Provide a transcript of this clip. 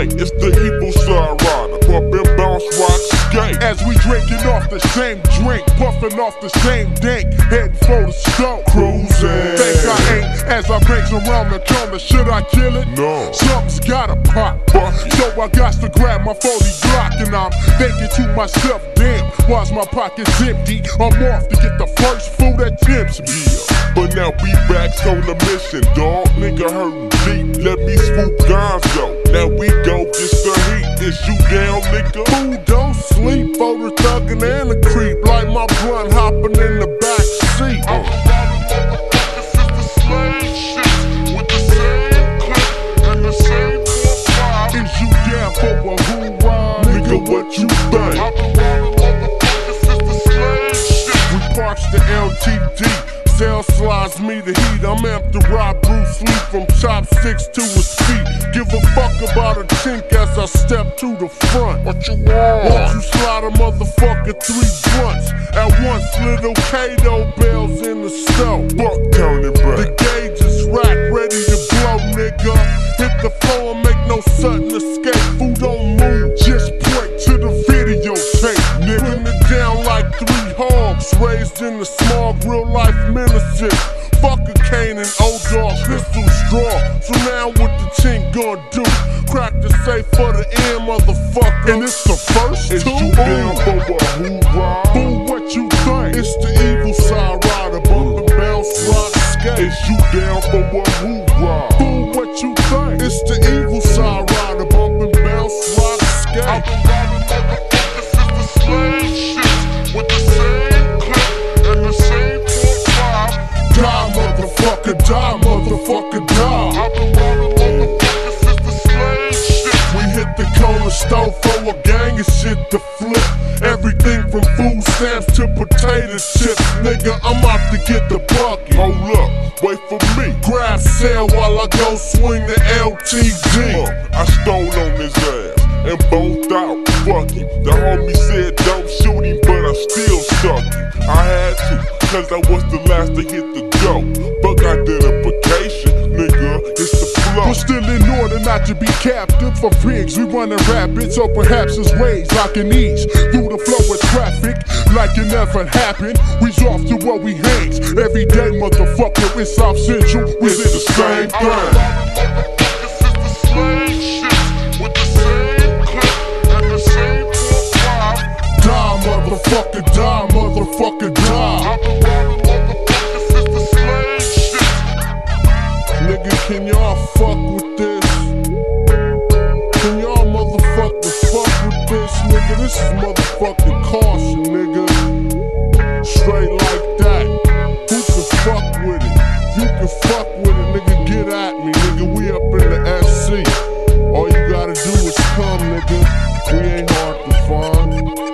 It's the evil side rider, bump and bounce, rock, skate. As we drinking off the same drink, puffing off the same dank, heading for the stove. Cruising. Think I ain't as I bangs around the corner. Should I kill it? No. Something's gotta pop. So I got to grab my 40 Glock and I'm thinking to myself, damn, why's my pockets empty? I'm off to get the first food that tempts me. But now we back on the mission, dog. Nigga hurting deep. Let me swoop gonzo. Now we go get the heat. Is you down, nigga? Who don't sleep for the thuggin' and the creep like my blunt hopping in the back seat. Is the slave shit, with the same cloak and the same surprise, is you down for a hoorah? Nigga, what you think? Cell slides me the heat. I'm amped to rob Bruce Lee from chopsticks to his feet. Give a fuck about a chink as I step to the front. What you want? Won't you slide a motherfucker three blunts at once? Little Kato bells in the stove. Buck turning back. Menaces. Fuck a cane and old dog pistol straw. So now what the chink gonna do? Crack the safe for the end, motherfucker. And it's the first Is two. you down for a hoorah? Boo, what you think? It's the evil side rider, bump and bounce, rock, skate. Is you down for a hoorah? Boo, what you think? It's the evil to flip. Everything from food stamps to potato chips. Nigga, I'm out to get the bucket. Hold up, wait for me. Grab sale while I go swing the LTD. Uh, I stole on his ass and boned out. Fuck him. The homie said don't shoot him, but I still stuck him. I had to, cause I was the last to hit the dope. But I did identification, still in order not to be captive for pigs, we running rapids, so perhaps it's ways I can ease through the flow of traffic like it never happened. We's off to where we hangs every day, motherfucker. In South Central, we It's did the same thing. This is motherfucking Kausion, nigga. Straight like that. Who can fuck with it? You can fuck with it, nigga. Get at me, nigga. We up in the FC. All you gotta do is come, nigga. We ain't hard to find.